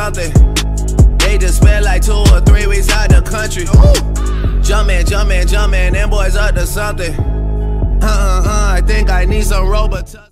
something. They just spent like two or three weeks out the country. Jumpin', jumpin', jumpin', them boys up to something. Uh uh uh, I think I need some Robitussin.